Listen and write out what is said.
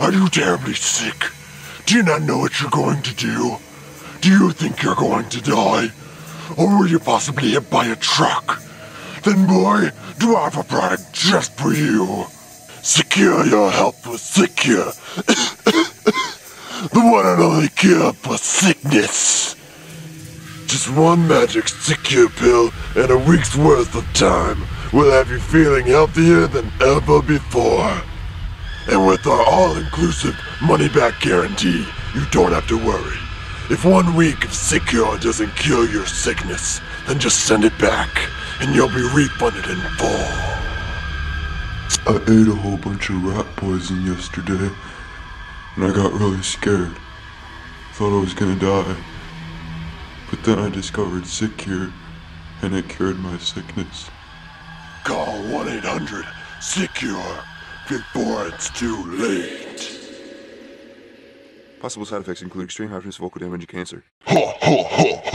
Are you terribly sick? Do you not know what you're going to do? Do you think you're going to die? Or were you possibly hit by a truck? Then boy, do I have a product just for you. Secure your health with Sickure. the one and only cure for sickness. Just one magic Sickure pill and a week's worth of time will have you feeling healthier than ever before. And with our all-inclusive money-back guarantee, you don't have to worry. If one week of Sickure doesn't cure your sickness, then just send it back, and you'll be refunded in full. I ate a whole bunch of rat poison yesterday, and I got really scared. Thought I was gonna die. But then I discovered Sickure, and it cured my sickness. Call 1-800-SIC-KURE before it's too late. Possible side effects include extreme happiness, vocal damage, and cancer. Ha ha ha ha!